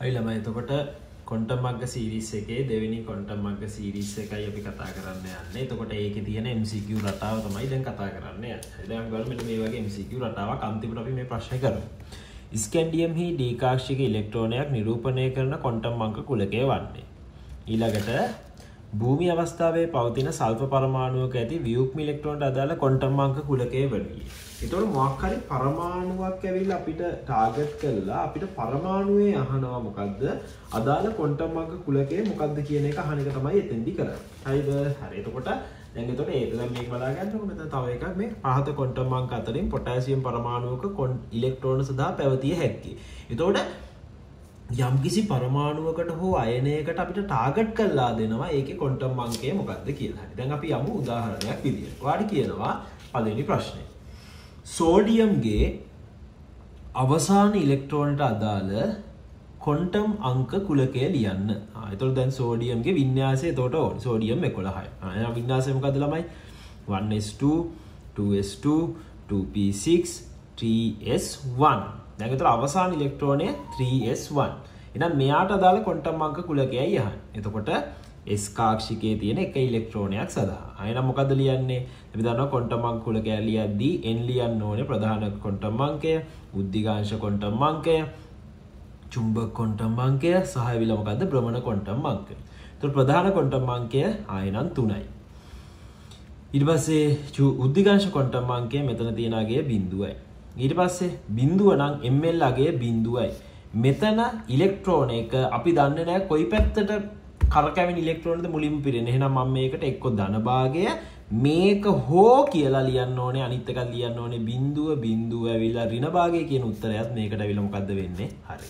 අයිලම එතකොට quantum මක්ග series එකේ දෙවැනි කොන්ටම් මක්ග සිරිස් එකයි අපි කතා කරන්න යන්න. එතකොට ඒක තියෙන MCQ රටාව තමයි දැන් කතා කරන්න ගලමට මේ වගේ MCQ රටාව කන්තිමට අපි මේ ප්‍රශ්න කරු ස්කන්ඩියම් හි ඩීකාක්ෂික ඉලෙක්ට්‍රෝනයක් නිරූපණය කරන කොන්ටම් මංක කුලකය වන්නේ. ඊළඟට භූමි අවස්ථාවේ පවතින සල්ප පරමාණුවක ඇති වියුක් මිලෙක්ට්‍රෝන්ට අදාළ කොන්ටම් මංක කුලකේ වඩිය. එතොට මොක්හරි පරමාණුවක් ඇවිල් අපිට ටාගට් කරලා අපිට පරමාණුවේ අහනවා මොකක්ද අදාළ කොන්ටම් මංක කුලකේ මොකක්ද කියන එක හනික තමයි එතැදි කර හයිද හරිතකොට දැගතොට ඒතල මේ බලාගන්න මෙත තව එකක් මේ පහත කොන්ටම් මංක අතරින් පොටෑසියම් පරමාණුවක කොන් ඉලෙක්ට්‍රෝන සඳහා පැවතිය හැක්කි. එතෝට යම්කිසි පරමාණුවකට හෝ අයනයකට අපිට ටාගට් කල්ලා දෙනවා ඒක කොන්ටම් මංකය මොකක්ද කියලා. දැන් අපි යමු උදාහරණයක් විදිිය වාඩි කියනවා පලනි ප්‍රශ්නය සෝඩියම්ගේ අවසාන ඉලෙක්ට්‍රෝනට අදාළ කොන්ටම් අංක කුලකය ලියන්න. අතුල් දැන් සෝඩියම්ගේ විඤ්ඥාසය තෝට ඕ සෝඩියම් එකොළහයි. අය විඤ්ඥාසයමකද ළමයි? 1s2 2s2 2p6 3s1 දැගතර අවසාන ඉලෙක්ට්‍රෝනය 3s1 එනම් මෙයාට අදාළ කොන්ටම් අංක කුලකයයි යහන් එතකොට ස්කාක්ෂිකේ තියෙන එක ඉලෙක්ට්‍රෝනයක් සඳහා. අයන මොකද ලියන්නේ? විදන්න කොන්ටමං කුල කෑලියද්දී එන්ලියන් ඕන ප්‍රධාන කොන්ටම්මංකය බුද්ධිකාංශ කොන්ටම්මංකය චුම්බ කොන්ටම්මංකය සහ විලමකද බ්‍රමණ කොන්ටම්මංක තු ප්‍රධාන කොන්ටම්මංකය ආයනන් තුනයි. ඉට පස්සේ උද්ධිකාංශ කොන්ටම්මංකය මෙතන තියෙනගේ බිඳුවයි. ඊට පස්සේ බිඳුව නම් එම්ල්ලගේ බිඳුවයි. මෙතන ඉලෙක්ට්‍රෝන එක අපි දන්න නෑ කොයි පැත්තට කරකැවින් ඉලෙක්ට්‍රෝනද මුලින් පිරෙන එහෙනම් මම මේකට එක්කො ධනභාගය මේක හෝ කියලා ලියන්න ඕනේ අනිත් එකක් ලියන්න ඕනේ. බිඳුව බිඳුව ඇවිල්ලා ඍණ භාගය කියන උත්තරයත් මේකට ඇවිල්ලා මොකද්ද වෙන්නේ? හරි.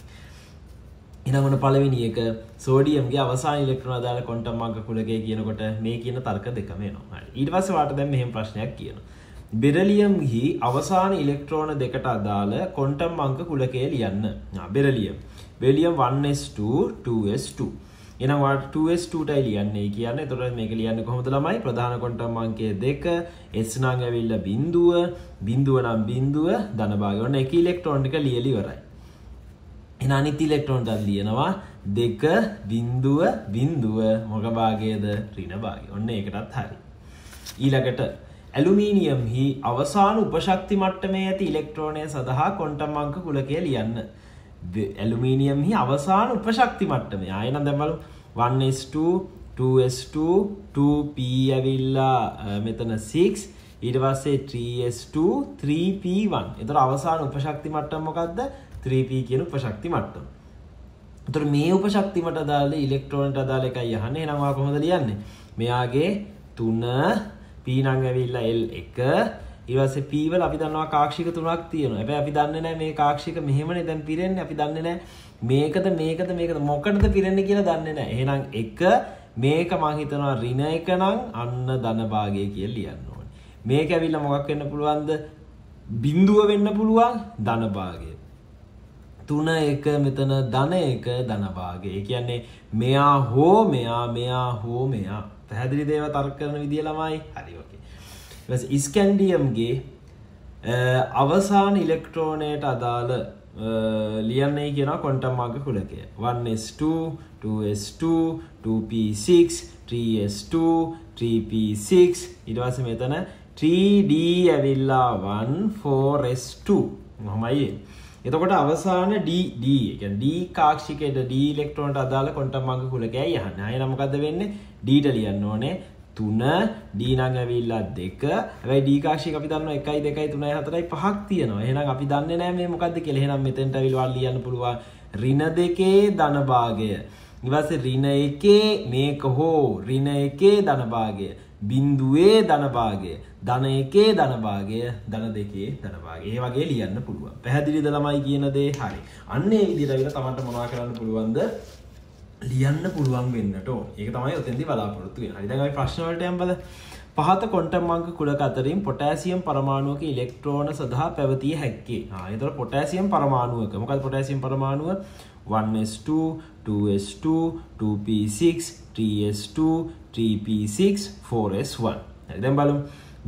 ඊළඟට පළවෙනි එක සෝඩියම්ගේ අවසාන ඉලෙක්ට්‍රෝන අදාළ ක්වොන්ටම් අංක කුලකය කියනකොට මේ කියන තර්ක දෙකම එනවා. හරි. ඊට පස්සේ වාට දැන් මෙහෙම ප්‍රශ්නයක් කියනවා. බෙරලියම්හි අවසාන ඉලෙක්ට්‍රෝන දෙකට අදාළ කොන්ටම් අංක කුලකය ලියන්න. බෙරලියම්. බෙලියම් 1s2 2s2 එනවාට 2s2ටයි ලියන්නේ. කියන්න තොට මේක ලියන්න කොහොමද ළමයි? ප්‍රධාන කොටම් අංකය දෙක. එස්නං ඇවිල්ල බින්දුව බින්දුව නම් බින්දුව ධනභාගවන්න එක ඉලෙක්ට්‍රෝන්ටික ලියලි වරයි එන අනිත් ඉලෙක්ට්‍රෝන්ටත් ලියනවා දෙක බින්දුව බින්දුව මොකභාගයද රින භාග ඔන්න එකටත් හරි. ඊළඟට ඇලුමීනියම් හි අවසාන උපශක්ති මට්ටමේ ඇති ඉලෙක්ට්‍රෝනය සඳහා කොන්ටම් අංක කුලකය ලියන්න. ඇලුමීනියම් හි අවසාන උපශක්ති මට්ටම. ආයන දැමලු 1s2 2s2 2p ඇවිල්ලා මෙතන 6 ඊට පස්සේ 3s2 3p1 එතර අවසාන උපශක්ති මට්ටම් මොකක්ද 3p කියන උපශක්ති මට්ටම. තුර මේ උපශක්තිමට දාල ඉලෙක්ට්‍රෝනට අදාල එකයි යහන්නේ නවා කොහොද ලියන්නේ? මෙයාගේ තුන පීනං ඇවිල්ලා එල් එක. ඉවස පීවල අපි දන්නවා කාක්ෂික තුනක් තියෙන ඇබ අපි දන්න නෑ මේ කාක්ෂික මෙහෙමන දැන් පිරෙන් අපි දන්න නෑ මේකද මේකද මේකද මොකටද පිරෙන්න කියලා දන්න නෑ එහෙනම් එක මේක මහිතනවා රින එක නම් අන්න ධනභාගය කිය ලියන්න ඕන. මේක ඇවිල්ල මොකක් වෙන්න පුළුවන්ද? බින්දුව වෙන්න පුළුවන් ධනභාගය තුන එක මෙතන ධන එක ධනභාගය කියන්නේ මෙයා හෝ මෙයා මෙයා හෝ මෙයා. පැහැදිලි දේව තර්ක කරන විදිය ළමයි. හරිෝකේ ඉස්කැන්ඩියම්ගේ අවසාන ඉලෙක්ට්‍රෝනයට අදාළ ලියන්නේ කියෙන කොන්ටම් මග කුලකය. 1s2 2s2 2p6 3s2 3p6 ඉඩවස මෙතන 3D ඇවිල්ලා 1 මොහමයි එතකොට අවසාන ඩ කාක්ෂිකට ඩ ලෙක්ට්‍රෝන්ට අදාල කොට මඟ කුලකෑ යහන්න අය නමකද වෙන්න? ඩීට ලියන්න ඕනේ. තුන ඩීනං ඇවිල්ලා දෙක. ඇයි ඩීකාශි අපි දන්න එකයි දෙකයි තුනයි හතරයි පහක් තියෙනවා. එහෙනම් අපි දන්න නෑ මේ මොකක්ද කෙළහෙනම් මෙතෙන්ට විල්වල් ලියන්න පුළුවන් රින දෙකේ ධනභාගය ඉවස රින එකේ මේක හෝ රින එකේ ධනභාගය බින්දුවේ ධනභාගය ධන එකේ ධනභාගය ධන දෙකේ ධනභාගේ ඒ වගේ ලියන්න පුළුවන්. පැහැදිලි දළමයි කියන දේ? හරි. අන්නේ විදිරවිල තමන්ට මොනා කරන්න පුළුවන්ද? ලියන්න පුළුවන් වෙන්නට ඒක තමයි ඔතෙන්දි බලාපොරොත්තු හරිදඟයි ප්‍රශ්නවලට ඇම්බල පහත කොන්ටම්මංක කුලක අතරින් පොටෑසියම් පරමාණුවක ඉලෙක්ට්‍රෝන සඳහා පැවතිය හැක්කේ. ආයතර potassium පරමාණුවක. මොකල් potassium පරමාණුව? 1s2 2s2 2p6 3s2 3p6 4s1 දැම් බලම්.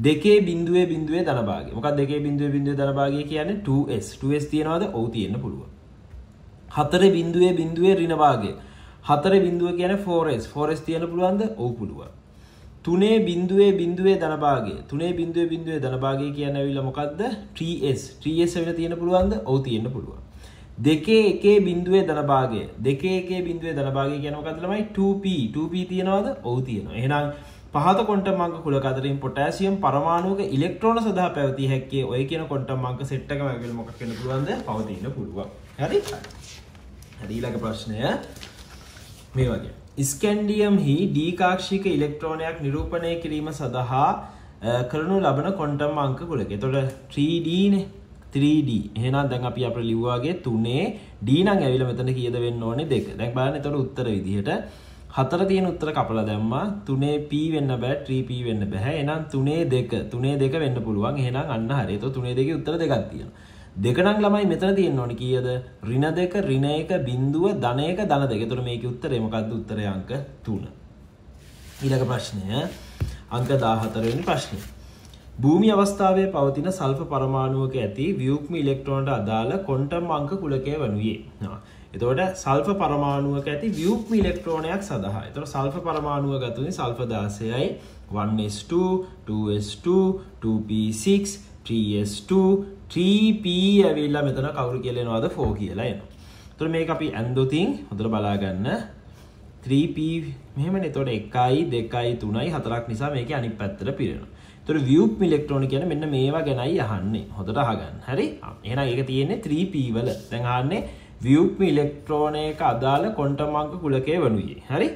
දෙකේ බින්දුවේ බින්දුවේ දනබාගේ මොක දෙකේ බින්දුව බින්දුව දනබාගේ කියන්නේ? 2s 2s තියෙනවාද? ඔව තියෙන්න්න පුළුව හතර බින්දුවේ බින්දුවේ රිනවාගේ හතර බින්දුව කියන ෆෝරස් ෆෝරස් තියෙන පුළුවන්ද? ඔවු පුළුව තුනේ බින්දුවේ බින්දුවේ ධනභාගේ තුනේ බින්දුවේ බින්දුවේ ධනභාගේ කියන ඇවිල්ලා මොකද්ද? 3s 3s වෙන තියෙන පුළුවන්ද? ඔව් තියෙන්න පුළුවන්. දෙකේ එකේ බින්දුවේ ධනභාගය. දෙකේ එකේ බින්දුවේ ධනභාගය කියන මොකද්ද ළමයි? 2p 2p තියනවද? ඔව් තියෙනවා. එහෙනම් පහත කොන්ටම් අංක කුලක අතරින් පොටෑසියම් පරමාණුවක ඉලෙක්ට්‍රෝන සඳහා පැවතිය හැක්කේ ඔය කියන කොන්ටම් අංක සෙට් එකම ඇවිල්ලා මොකක් වෙන්න පුළුවන්ද? පවතින්න පුළුවන්. හරි? හරි ඊළඟ ප්‍රශ්නය. මේ වගේ. ස්කැන්ඩියම් හි ඩීකාක්ෂික ඉලෙක්ට්‍රෝනයක් නිරූපණය කිරීම සඳහා කරනු ලබන කොන්ටම් අංක කුලක තොට 3Dනේ 3D එහෙනම් දැන් අපි අපිට ලිව්වාගේ 3 D නම් ඇවිල්ලා මෙතන කීයද වෙන්න ඕනේ? දෙක. දැන් බලන්න එතකොට උත්තර විදිහට. හතර තියෙන උත්තර කපලා දැම්මා. තුනේ P වෙන්න බෑ 3P වෙන්න බෑ. එහෙනම් තුනේ දෙක. තුනේ දෙක වෙන්න පුළුවන්. එහෙනම් අන්න හරි. එතකොට තුනේ දෙකේ උත්තර දෙකක් තියෙනවා. දෙක නම් ළමයි මෙතන තියෙන්න ඕනේ. කීයද? ඍණ දෙක ඍණ එක බිඳුව ධන එක ධන දෙක. එතකොට මේකේ උත්තරේ මොකද්ද? උත්තරේ අංක 3 ඊළඟ ප්‍රශ්නය. අංක 14 වෙනි ප්‍රශ්නය. භූමි අවස්ථාවේ පවතින සල්ෆ පරමාණුවක ඇති ව්‍යුක්ම ඉලෙක්ට්‍රෝනට අදාළ කොන්ටම් අංක කුලකය වනුයේ. එතකොට සල්ෆ පරමාණුවක ඇති වියුක්ම ඉලෙක්ට්‍රෝනයක් සඳහා. එතට සල්ෆ පරමාණුව ගතුනි සල්ෆ දාසයයි 1s2 2s2 2p6 3s2 3p ඇවිල්ලා මෙතන කවුරු කියලෙනවාද? ෆෝ කියලා එන තුර මේ අපි ඇන්දොතින් හොඳර බලාගන්න. 3p මෙහම තොට එකයි දෙකයි තුනයි හතරක් නිසා මේක අනි පැත්තර පිරෙන තුර වියුප් මිලෙක්ට්‍රෝන කියන මෙන්න මේවා ගැනයි අහන්නේ. හොඳට අහගන්න. හරි? එන ඒක තියෙන්නේ 3p වල. දැන්හන්නේ වියුක්ම ඉලෙක්ට්‍රෝනයක අදාළ කොන්ටමංක කුලකය වනුයේ. හරි?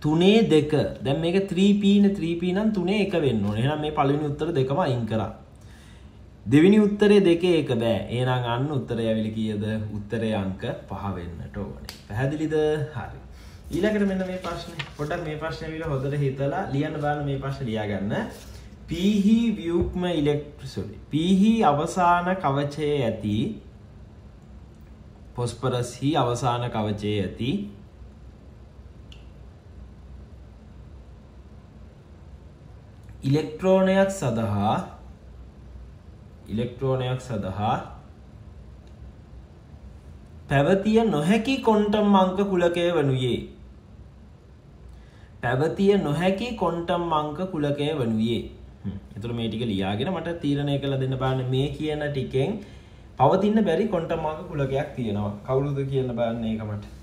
තුනේ දෙක. දැම් මේක 3පීන 3පී නම් තුනේ එක වෙන්න එනම් මේ පලිනි උත්තර දෙකම අයින් කර. දෙවිනි උත්තරේ දෙක ඒක බෑ. ඒනම් අන්න උත්තර ඇවිලි කියද? උත්තරය අංක පහවෙන්නට ඕනේ. පැහැදිලිද? හරි. ඊළකට මෙන්න මේ ප්‍රශ්න. පොඩක් මේ ප්‍රශ්න විල හොදට හිතලා ලියන්න බාන මේ ප්‍රශ්න ලියාගන්න. පිහි වියුක්ම ඉලෙක්ට්‍රසොලි පිහි අවසාන කවචය ඇති. පොස්පරස්හි අවසාන කවචයේ ඇති. ඉලෙක්ට්‍රෝනයක් සඳහා ඉලෙක්ට්‍රෝනයක් සඳහා පැවතිය නොහැකි කොන්ටම් අංක කුලකය වනුයේ. පැවතිය නොහැකි කොන්ටම් අංක කුලකය වනුයේ. එතුර මේ ටික ලියාගෙන මට තීරණය කළ දෙන්න බාන්න මේ කියන ටිකෙන් පවතින්න බැරි කොන්ටමාක කුලගයක් තියෙනවා. කවුරුද කියන්න බන්න ඒකමට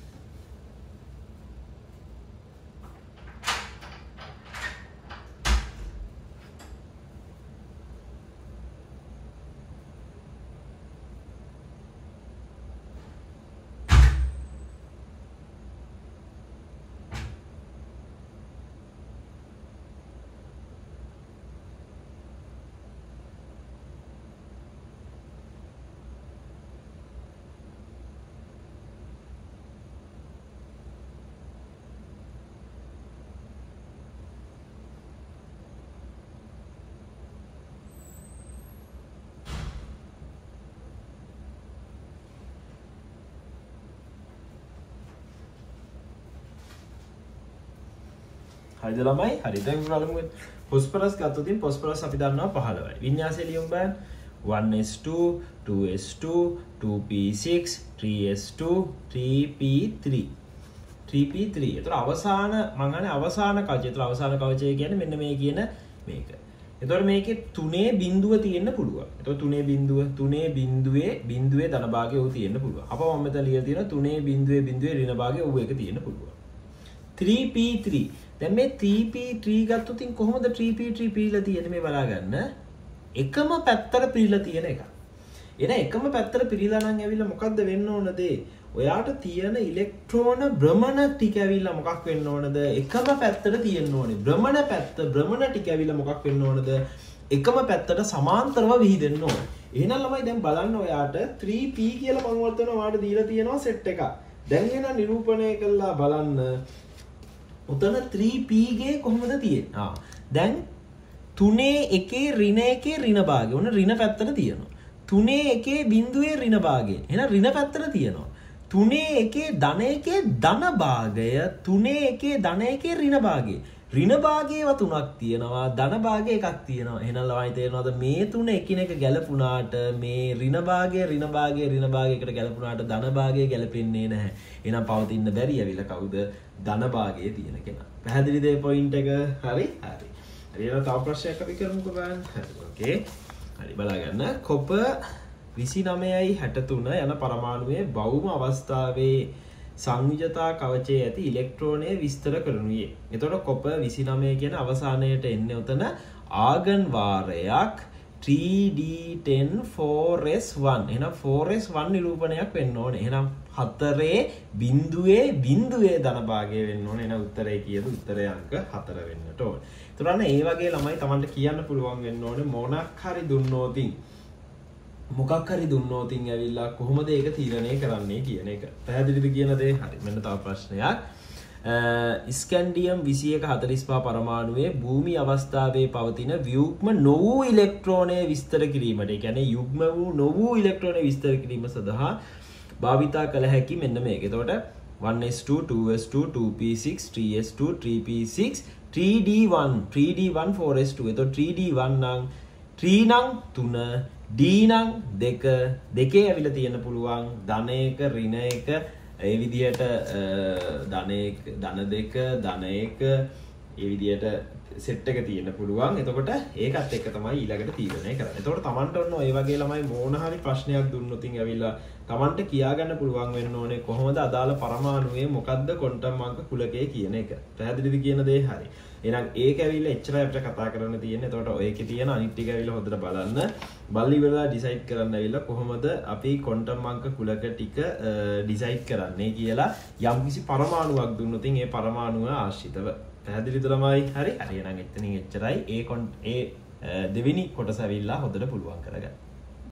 හරිද ළමයි හරි දැන් බලමු පොස්පරස් ගත්තොතින් පොස්පරස් අපි දන්නවා පහළවයි වින්‍යාසය ලියමු බලන්න 1s2 2s2 2p6 3s2 3p3 3p3 එතකොට අවසාන මං අහන්නේ අවසාන කවචය. එතකොට අවසාන කවචය කියන්නේ මෙන්න මේ කියන මේක. එතකොට මේකේ තුනේ බිඳුව තියෙන්න පුළුවන්. එතකොට තුනේ බිඳුව තුනේ බිඳුවේ බිඳුවේ ධන භාගය උ තියෙන්න පුළුවන්. අප මම මෙතන ලියලා තියෙනවා තුනේ බිඳුවේ බිඳුවේ ඍණ භාගය උ එක තියෙන්න පුළුවන්. 3p3 දැන් මේ 3p3 ගත්තොතින් කොහොමද 3p3 පිරීලා තියෙන්නේ මේ බලාගන්න එකම පැත්තට පිරීලා තියෙන එක. එන එකම පැත්තට පිරීලා නම් ඇවිල්ලා මොකද්ද වෙන්න ඕනද? ඔයාට තියෙන ඉලෙක්ට්‍රෝන භ්‍රමණ ටික ඇවිල්ලා මොකක් වෙන්න ඕනද? එකම පැත්තට තියෙන්න ඕනේ. භ්‍රමණ පැත්ත භ්‍රමණ ටික ඇවිල්ලා මොකක් වෙන්න ඕනද? එකම පැත්තට සමාන්තරව විහිදෙන්න ඕනේ. එහෙනම් ළමයි දැන් බලන්න ඔයාට 3p කියලා පරිවර්තන ඔයාට දීලා තියෙනවා සෙට් එකක්. දැන් එන නිරූපණය කළා බලන්න උතන 3Pගේ කොහොමද තියෙන දැන් තුනේ එකේ රින එකේ රින භාගය. ඔන්න රින පැත්තට තියෙනවා. තුනේ එකේ බින්දුවේ රින භාගය. එන රින පැත්තට තියෙනවා. තුනේ එකේ ධන එකේ ධන භාගය. තුනේ එකේ ධන එකේ රින භාගය රිනභාගේව තුනක් තියෙනවා ධනභාගය එකක් තියෙනවා. එහනල්ලවයි තේරනවාද මේ තුන එකින එක ගැලපුනාට මේ රිනභාගේ රිනභාගේ රිනභාගකට ගැලපුනාට ධනභාගය ගැලපෙන්නේ නැහැ. එනම් පවතින්න බැරි ඇවිල කවුද? ධනභාගේ තියෙන කෙන. පැහැදිලිදේ පොයින්ට එක? හරි හරි. හරි තව ප්‍රශ්යක් අපි කරමුක බන් හරිගේ හරි බලාගන්න. කොප විසි නමයයි හැටතුන යන පරමාණුවේ බෞම අවස්ථාවේ සංවිජතා කවචේ ඇති ඉලෙක්ට්‍රෝනය විස්තර කරනුයේ එතොට කොප විසි නමය කියන අවසානයට එන්න ඔතන ආගන් වාරයක් 3D10 එන ෆෝරෙස් වන් නිරූපණයක් වෙන්න ඕන. එනම් හත්තරේ බින්දුවේ බින්දුවේ ධනභාගය වෙන්න ඕන. එන උත්තරය කියද උත්තරයංක හතර වෙන්නට ඕන. තුරන්න ඒ වගේ ළමයි තමන්ට කියන්න පුළුවන් වෙන්න ඕන මොනක් හරි දුන්නෝතින්. මොකක් හරි දුන්නෝතින් ඇවිල්ලා කොහොමද ඒක තීරණය කරන්නේ කියන එක. පැහැදිලිද කියනදේ හරි මෙන්න තා ප්‍රශ්නයක්. ස්කන්ඩියම් විසියක හතලිස්පා පරමාණුවේ භූමි අවස්ථාවේ පවතින වියුක්ම නොවූ ඉලෙක්ට්‍රෝනය විස්තර කිරීමට ගැන යුග්ම වූ නොවූ ඉලෙක්ට්‍රෝනය විස්තර කිරීම සඳහා භාවිතා කළ හැකි මෙන්න මේක. තොට 1s2 2s2 2p6 3s2 3p6 3d1 3d1 4s2 එත 3d1 නං 3 නං තුන ඩීනං දෙක දෙකේ ඇවිල තියෙන පුළුවන් ධනයක රින එක ඒ විදියට ධන දෙක ධන එක ඒ විදියට සෙට් එක තියෙන පුළුවන් එතකොට ඒකත් එක්ක තමයි ඊළඟට තීරණය කරන්නේ. එතකොට Tamanට ඔන්න ඔය වගේ ළමයි මොන හරි ප්‍රශ්නයක් දුන්නොත් ඇවිල්ලා Tamanට කියාගන්න පුළුවන් වෙන්න ඕනේ කොහොමද අදාළ පරමාණුවේ මොකද්ද ක්වොන්ටම් අංක කුලකය කියන එක. පැහැදිලිද කියන දේ හරි. එහෙනම් ඒක ඇවිල්ලා එච්චරයි අපිට කතා කරන්න තියෙන්නේ. එතකොට ඔයකේ තියෙන අනිත් ටික ඇවිල්ලා හොඳට බලන්න. බලලා ඉවරලා ඩිසයිඩ් කරන්න ඇවිල්ලා කොහොමද අපි ක්වොන්ටම් අංක කුලක ටික ඩිසයිඩ් කරන්නේ කියලා යම්කිසි පරමාණුවක් දුන්නොත් ඒ පරමාණුව ආශ්‍රිතව පැහැදිලිද ළමයි හරි. හරි එහෙනම් එතනින් එච්චරයි. ඒ කොන් ඒ දෙවෙනි කොටස ඇවිල්ලා හොඳට පුළුවන් කරගන්න.